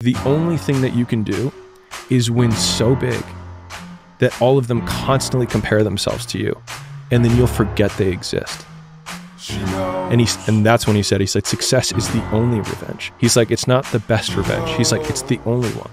The only thing that you can do is win so big that all of them constantly compare themselves to you, and then you'll forget they exist. And he and that's when he said he said success is the only revenge. He's like it's not the best revenge. He's like it's the only one.